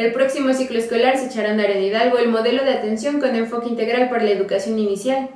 El próximo ciclo escolar se echará a andar en Hidalgo el modelo de atención con enfoque integral para la educación inicial.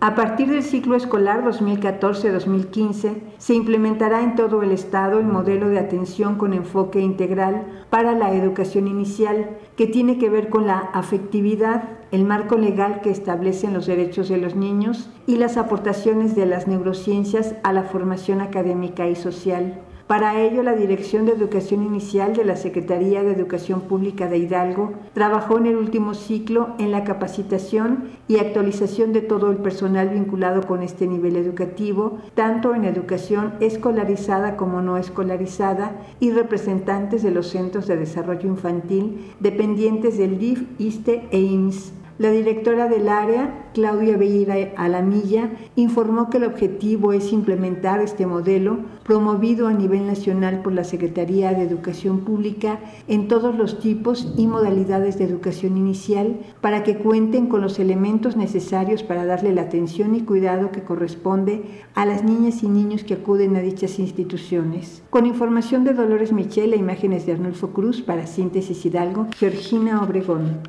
A partir del ciclo escolar 2014-2015 se implementará en todo el Estado el modelo de atención con enfoque integral para la educación inicial, que tiene que ver con la afectividad, el marco legal que establecen los derechos de los niños y las aportaciones de las neurociencias a la formación académica y social. Para ello, la Dirección de Educación Inicial de la Secretaría de Educación Pública de Hidalgo trabajó en el último ciclo en la capacitación y actualización de todo el personal vinculado con este nivel educativo, tanto en educación escolarizada como no escolarizada y representantes de los centros de desarrollo infantil dependientes del DIF, ISTE e IMSS. La directora del área, Claudia Beira Alamilla, informó que el objetivo es implementar este modelo promovido a nivel nacional por la Secretaría de Educación Pública en todos los tipos y modalidades de educación inicial para que cuenten con los elementos necesarios para darle la atención y cuidado que corresponde a las niñas y niños que acuden a dichas instituciones. Con información de Dolores Michel e imágenes de Arnulfo Cruz para Síntesis Hidalgo, Georgina Obregón.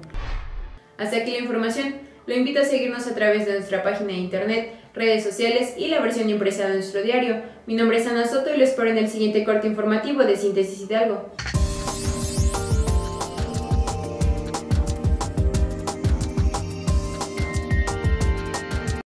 Hasta aquí la información. Lo invito a seguirnos a través de nuestra página de internet, redes sociales y la versión impresa de nuestro diario. Mi nombre es Ana Soto y lo espero en el siguiente corte informativo de Síntesis Hidalgo.